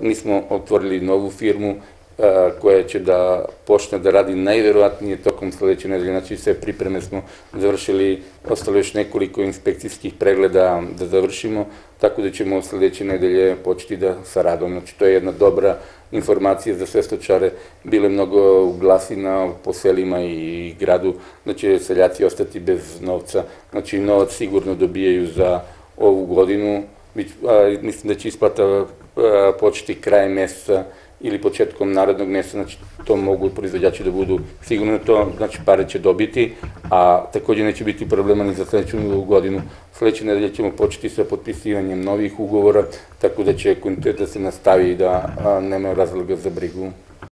Mi smo otvorili novu firmu a, koja će da počne da radi najverovatnije tokom sledeće nedelje. Znači sve pripreme smo završili, ostalo još nekoliko inspekcijskih pregleda da završimo, tako da ćemo sledeće nedelje početi da sa radom. Znači to je jedna dobra informacija za sve stočare. Bile mnogo glasina po selima i gradu će seljaci ostati bez novca. Znači novac sigurno dobijaju za ovu godinu. Mislim da će isplata početi krajem meseca ili početkom narodnog mjeseca, znači to mogu proizvođači da budu sigurno to, znači pare će dobiti, a takođe neće biti problema ni za sledeću godinu. Sledeće nedelje ćemo početi sa potpisivanjem novih ugovora, tako da će kontinuitet da se nastavi i da nema razloga za brigu.